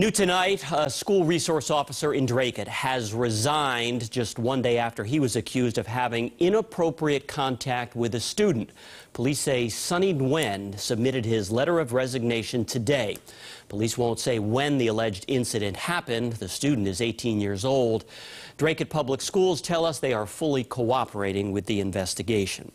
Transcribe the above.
New tonight, a school resource officer in Dracut has resigned just one day after he was accused of having inappropriate contact with a student. Police say Sonny Nguyen submitted his letter of resignation today. Police won't say when the alleged incident happened. The student is 18 years old. Dracut Public Schools tell us they are fully cooperating with the investigation.